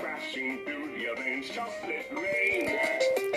crashing through your veins, chocolate rain.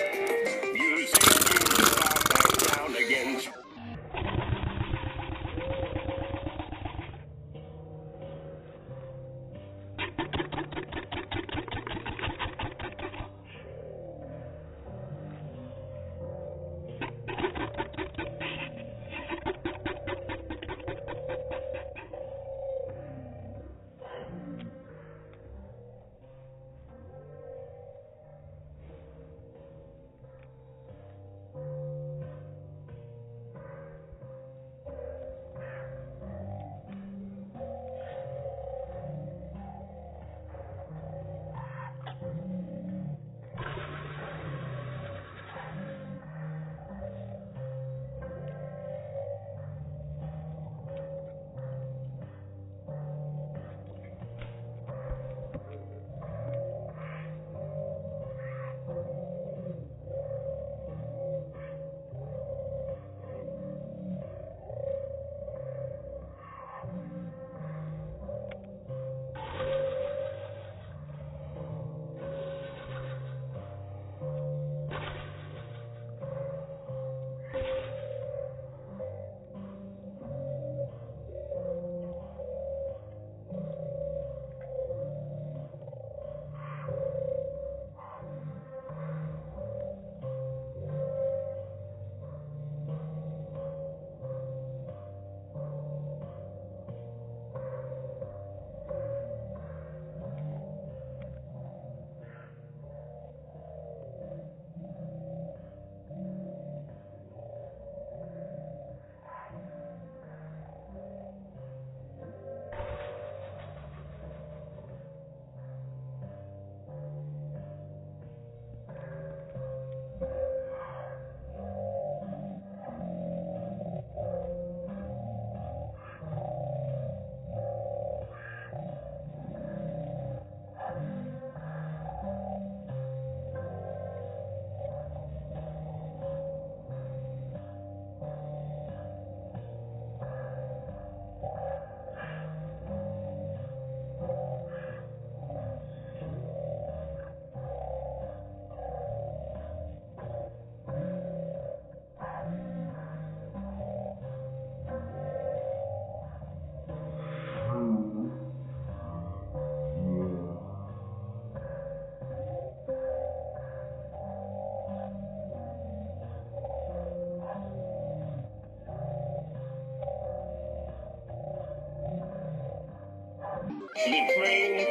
Chocolate rain.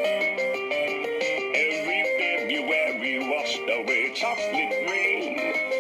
Every February washed away chocolate rain.